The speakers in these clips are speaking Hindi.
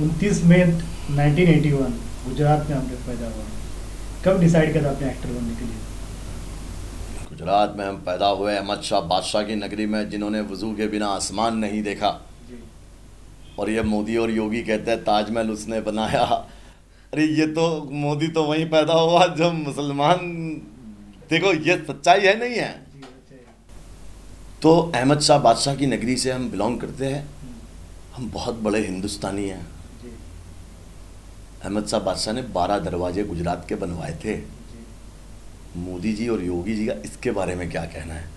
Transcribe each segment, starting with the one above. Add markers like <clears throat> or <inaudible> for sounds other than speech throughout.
उनतीस मई 1981 गुजरात में हमने पैदा हुआ। कब डिसाइड करा अपने एक्टर बनने के लिए? गुजरात में हम पैदा हुए अहमद शाह बादशाह की नगरी में जिन्होंने वज़ू के बिना आसमान नहीं देखा। और ये मोदी और योगी कहते हैं ताजमहल उसने बनाया। अरे ये तो मोदी तो वहीं पैदा हुआ जो मुसलमान देखो ये सच्चाई है नहीं है। तो अहमद शाह बादशाह की नगरी से हम बिलोंग करते हैं। हम्म, हम बहुत बड़े हिंदुस्तानी हैं। अहमद शाह बादशाह ने बारह दरवाजे गुजरात के बनवाए थे। मोदी जी और योगी जी का इसके बारे में क्या कहना है?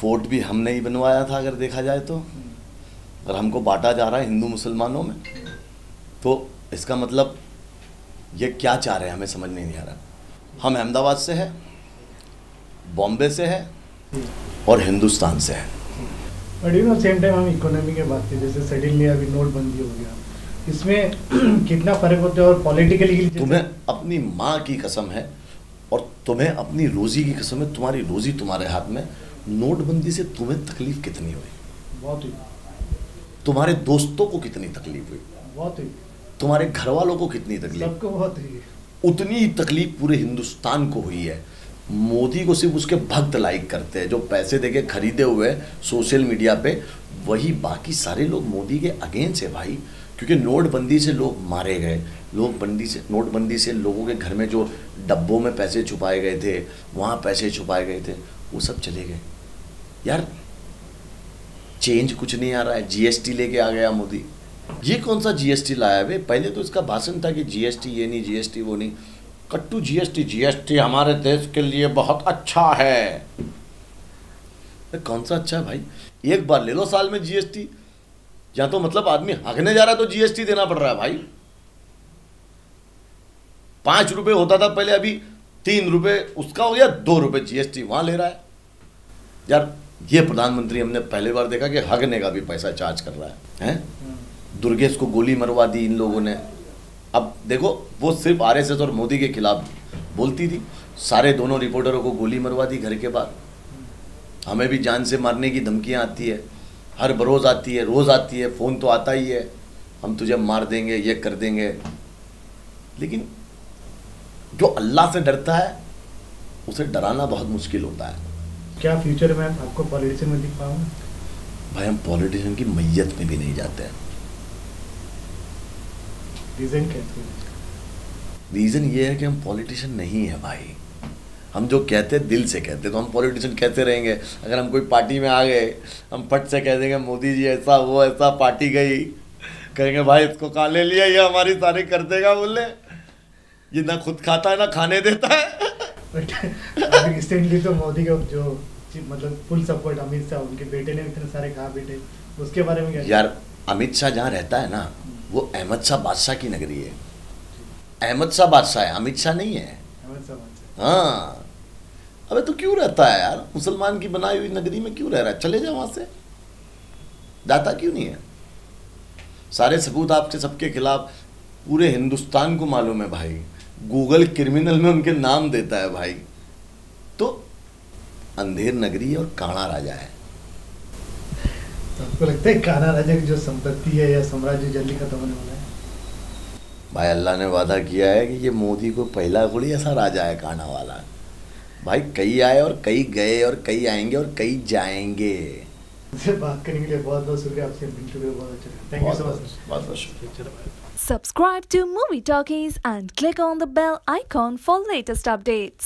फोर्ट भी हमने ही बनवाया था, अगर देखा जाए तो। अगर हमको बांटा जा रहा है हिंदू मुसलमानों में तो इसका मतलब ये क्या चाह रहे हैं, हमें समझ नहीं आ रहा। हम अहमदाबाद से हैं, बॉम्बे से हैं और हिंदुस्तान से हैं। But you know same time हम इकोनॉमी के बात की, जैसे सडनली अभी नोटबंदी हो गया। इसमें <clears throat> कितना फ़र्क होता है और पॉलिटिकली तुम्हें अपनी माँ की कसम है और तुम्हें अपनी रोजी की कसम है तुम्हारी रोजी तुम्हारे हाथ में नोटबंदी से तुम्हें तकलीफ़ कितनी हुई? बहुत हुई। तुम्हारे दोस्तों को कितनी तकलीफ़ हुई? बहुत हुई। तुम्हारे घर वालों को कितनी तकलीफ़? सबको बहुत हुई। उतनी ही तकलीफ़ पूरे हिंदुस्तान को हुई है। मोदी को सिर्फ़ उसके भक्त लाइक करते हैं जो पैसे देके खरीदे हुए सोशल मीडिया पे। वही बाकी सारे लोग मोदी के अगेंस्ट है भाई। क्योंकि नोटबंदी से लोग मारे गए। लोग बंदी से नोटबंदी से लोगों के घर में जो डब्बों में पैसे छुपाए गए थे, वहाँ पैसे छुपाए गए थे, वो सब चले गए। यार चेंज कुछ नहीं आ रहा है। जीएसटी लेके आ गया मोदी। ये कौन सा जीएसटी लाया बे? पहले तो इसका भाषण था कि जीएसटी ये नहीं जीएसटी वो नहीं। कट्टू जीएसटी जीएसटी हमारे देश के लिए बहुत अच्छा है। कौन सा अच्छा है भाई? एक बार ले लो साल में जीएसटी या तो मतलब आदमी हकने जा रहा है तो जीएसटी देना पड़ रहा है भाई। पाँच रुपए होता था पहले अभी तीन रुपए उसका हो गया दो रुपए जीएसटी वहाँ ले रहा है। यार ये प्रधानमंत्री हमने पहली बार देखा कि हगने का भी पैसा चार्ज कर रहा है हैं? दुर्गेश को गोली मरवा दी इन लोगों ने। अब देखो वो सिर्फ़ आरएसएस और मोदी के खिलाफ बोलती थी। सारे दोनों रिपोर्टरों को गोली मरवा दी घर के बाहर। हमें भी जान से मारने की धमकियाँ आती है। हर बरोज़ आती है रोज़ आती है फ़ोन तो आता ही है। हम तुझे मार देंगे ये कर देंगे। लेकिन जो अल्लाह से डरता है उसे डराना बहुत मुश्किल होता है। क्या फ्यूचर में आपको पॉलिटिशियन में दिख पाऊँगा भाई हम पॉलिटिशियन की मैयत में भी नहीं जाते हैं। रीजन क्या है? रीज़न ये है कि हम पॉलिटिशियन नहीं है भाई। हम जो कहते हैं दिल से कहते तो हम पॉलिटिशियन कहते रहेंगे अगर हम कोई पार्टी में आ गए हम फट से कह देंगे मोदी जी ऐसा वो ऐसा पार्टी गई। कहेंगे भाई इसको कहाँ ले लिया ये हमारी सारी कर देगा बोले ये ना खुद खाता है ना खाने देता है। बट रिसेंटली तो मोदी का जो मतलब फुल सपोर्ट अमित शाह उनके बेटे ने इतने सारे कहा बेटे उसके बारे में क्या यार अमित शाह जहाँ रहता है ना वो अहमद शाह बादशाह की नगरी है। अहमद शाह बादशाह है अमित शाह नहीं है। अमित शाह बात हाँ। अबे तो क्यों रहता है यार? मुसलमान की बनाई हुई नगरी में क्यों रह रहा है? चले जाओ वहाँ से। जाता क्यों नहीं है? सारे सबूत आपके सबके खिलाफ पूरे हिंदुस्तान को मालूम है भाई। गूगल क्रिमिनल में उनके नाम देता है भाई। तो अंधेर नगरी और काणा राजा है। तो आपको लगता है काना राजा की जो संपत्ति है या साम्राज्य जल्दी खत्म होने वाला है? भाई अल्लाह ने वादा किया है कि ये मोदी को पहला कोई ऐसा राजा है काना वाला। भाई कई आए और कई गए और कई आएँगे और कई जाएँगे। बात करने के लिए बहुत बहुत शुक्रिया आपसे मिलते हुए बहुत अच्छा लगा। थैंक यू सो मच बहुत बहुत शुक्रिया। Subscribe to Movie Talkies and click on the bell icon for latest updates.